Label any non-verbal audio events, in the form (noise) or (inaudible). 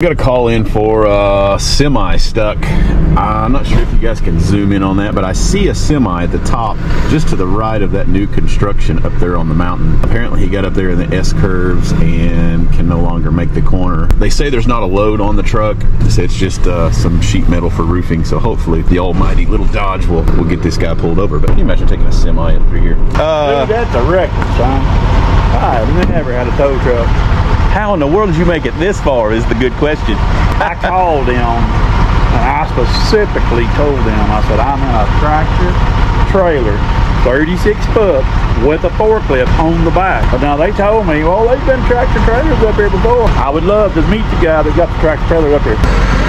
Got a call in for a semi stuck. I'm not sure if you guys can zoom in on that, but I see a semi at the top, just to the right of that new construction up there on the mountain. Apparently, he got up there in the S curves and can no longer make the corner. They say there's not a load on the truck. It's just uh, some sheet metal for roofing. So hopefully, the almighty little Dodge will will get this guy pulled over. But can you imagine taking a semi up through here? Uh, Dude, that's a record, son. I've never had a tow truck. How in the world did you make it this far? Is the good question. I (laughs) called them and I specifically told them, I said, I'm in a tractor trailer, 36 foot, with a forklift on the back. But now they told me, well, they've been tractor trailers up here before. I would love to meet the guy that got the tractor trailer up here.